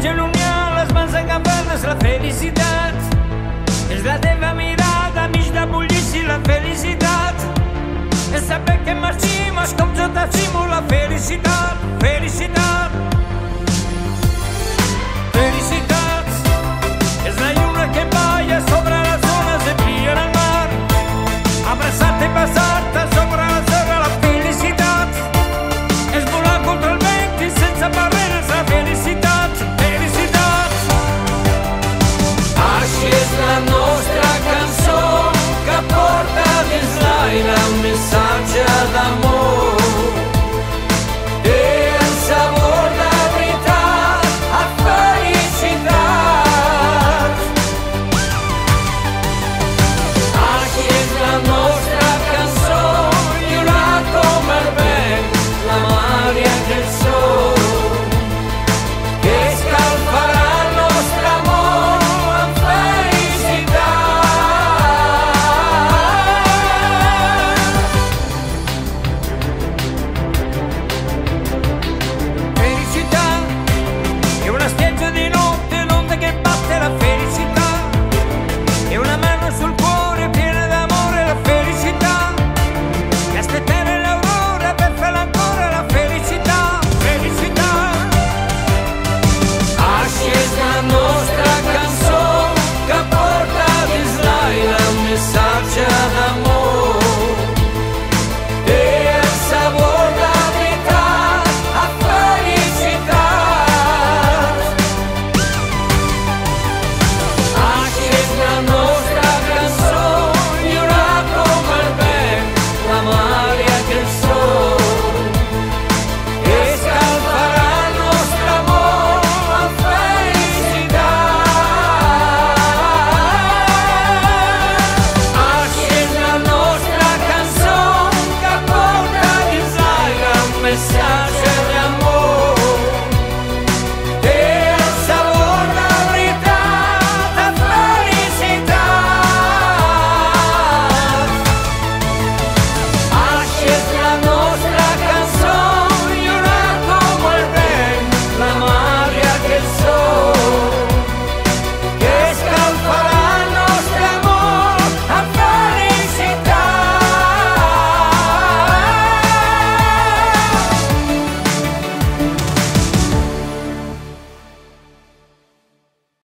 genollà, les mans agafades, la felicitat. És la teva mirada, mig de bullici, la felicitat. És saber que m'estimes, com jo t'estimo, la felicitat, felicitat.